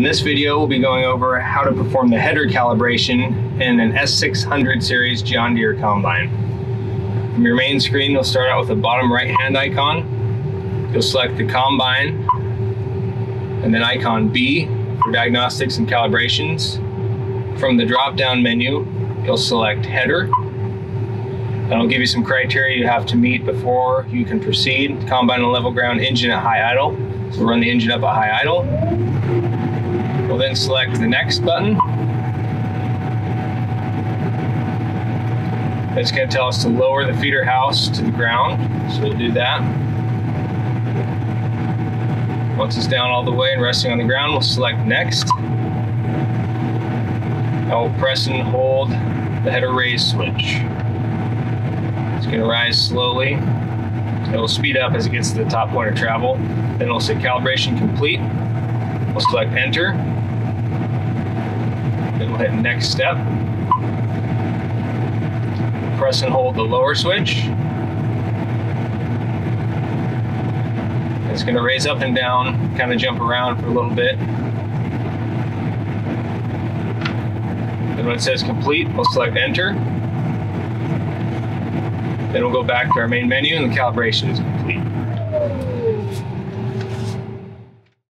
In this video, we'll be going over how to perform the header calibration in an S600 series John Deere combine. From your main screen, you'll start out with the bottom right hand icon. You'll select the combine and then icon B for diagnostics and calibrations. From the drop down menu, you'll select header. That'll give you some criteria you have to meet before you can proceed. Combine on level ground, engine at high idle. So run the engine up at high idle. We'll then select the next button. It's going to tell us to lower the feeder house to the ground, so we'll do that. Once it's down all the way and resting on the ground, we'll select next. I will press and hold the header raise switch. It's going to rise slowly. It will speed up as it gets to the top point of travel. Then it'll say calibration complete. We'll select enter. Then we'll hit next step. Press and hold the lower switch. It's going to raise up and down, kind of jump around for a little bit. Then when it says complete, we'll select enter. Then we'll go back to our main menu and the calibration is complete.